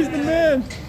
He's the man.